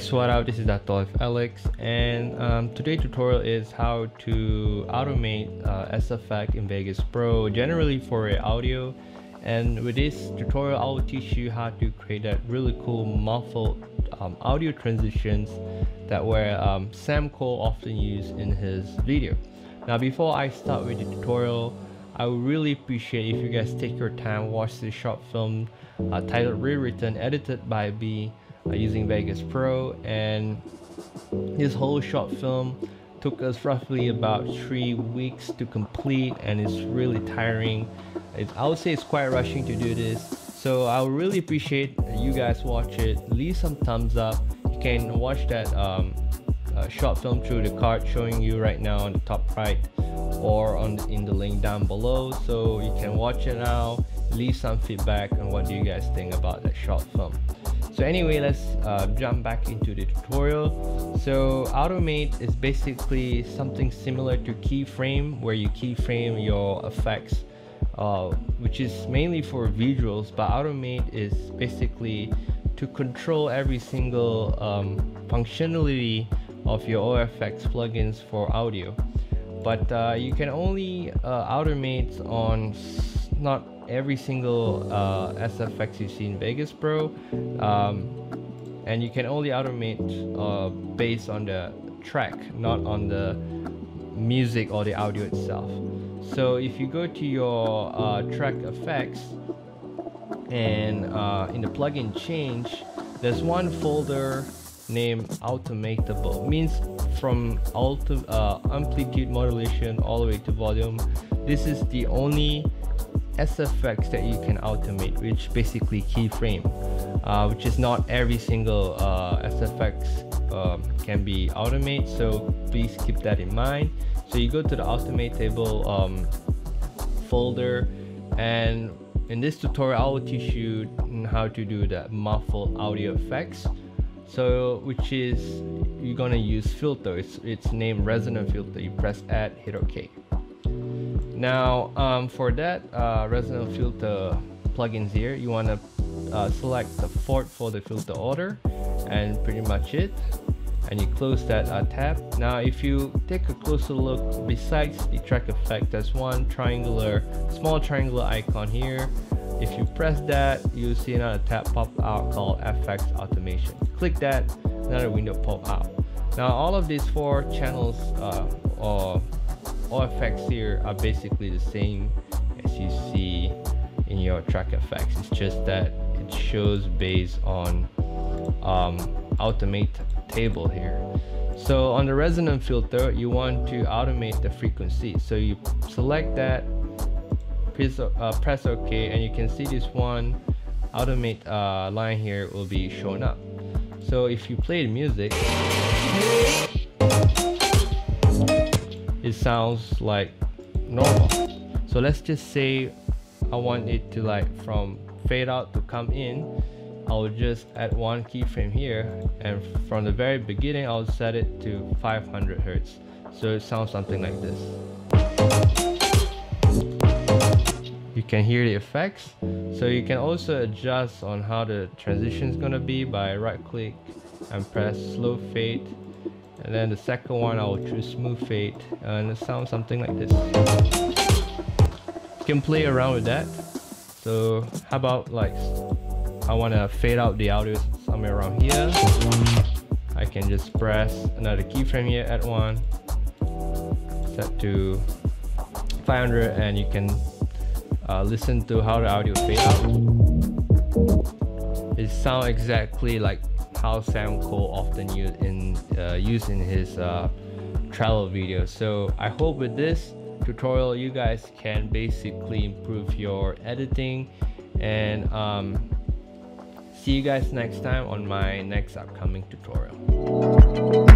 out this is Dr. Alex and um, today's tutorial is how to automate uh, SFX in Vegas Pro generally for audio and with this tutorial I will teach you how to create that really cool muffled um, audio transitions that where um, Sam Cole often used in his video. Now before I start with the tutorial I would really appreciate if you guys take your time watch this short film uh, titled Rewritten edited by B using Vegas Pro and this whole short film took us roughly about three weeks to complete and it's really tiring. I would say it's quite rushing to do this. So I would really appreciate you guys watch it. Leave some thumbs up. You can watch that um, uh, short film through the card showing you right now on the top right or on the, in the link down below. So you can watch it now. Leave some feedback on what do you guys think about that short film so anyway let's uh, jump back into the tutorial. So automate is basically something similar to keyframe where you keyframe your effects uh, which is mainly for visuals but automate is basically to control every single um, functionality of your OFX plugins for audio but uh, you can only uh, automate on not every single uh, SFX you see in Vegas Pro um, and you can only automate uh, based on the track not on the music or the audio itself. So if you go to your uh, track effects and uh, in the plugin change there's one folder named automatable means from auto, uh, amplitude modulation all the way to volume this is the only SFX that you can automate, which basically keyframe, uh, which is not every single uh, SFX um, can be automated. So please keep that in mind. So you go to the automatable um, folder, and in this tutorial, I will teach you how to do the muffled audio effects. So which is you're gonna use filter. It's it's named resonant filter. You press add, hit OK. Now um, for that uh, resonant filter plugins here, you want to uh, select the fort for the filter order and pretty much it. And you close that uh, tab. Now if you take a closer look, besides the track effect, there's one triangular, small triangular icon here. If you press that, you'll see another tab pop out called FX Automation. Click that, another window pop out. Now all of these four channels uh, or all effects here are basically the same as you see in your track effects it's just that it shows based on um, automate table here so on the resonant filter you want to automate the frequency so you select that press, uh, press ok and you can see this one automate uh, line here will be shown up. So if you play the music it sounds like normal. So let's just say I want it to like from fade out to come in I'll just add one keyframe here and from the very beginning I'll set it to 500 Hertz. So it sounds something like this you can hear the effects. So you can also adjust on how the transition is gonna be by right click and press slow fade. And then the second one I will choose smooth fade. Uh, and it sounds something like this. You can play around with that. So how about like I want to fade out the audio somewhere around here. I can just press another keyframe here at one. Set to 500 and you can uh, listen to how the audio fade out it sounds exactly like how Sam Cole often use in uh, use in his uh, travel videos. So I hope with this tutorial you guys can basically improve your editing and um, see you guys next time on my next upcoming tutorial.